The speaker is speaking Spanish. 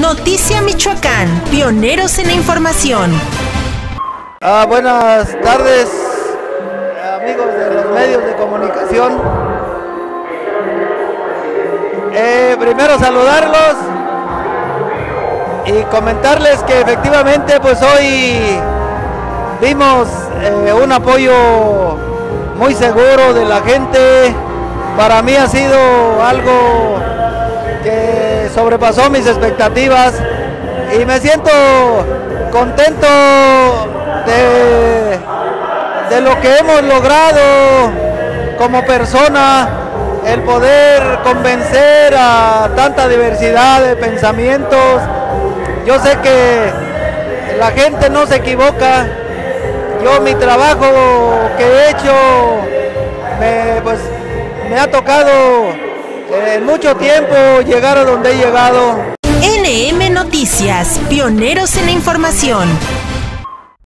Noticia Michoacán, pioneros en la información. Ah, buenas tardes, amigos de los medios de comunicación. Eh, primero saludarlos y comentarles que efectivamente pues hoy vimos eh, un apoyo muy seguro de la gente. Para mí ha sido algo sobrepasó mis expectativas y me siento contento de, de lo que hemos logrado como persona, el poder convencer a tanta diversidad de pensamientos. Yo sé que la gente no se equivoca. Yo mi trabajo que he hecho me, pues, me ha tocado en mucho tiempo llegar a donde he llegado. NM Noticias, pioneros en la información.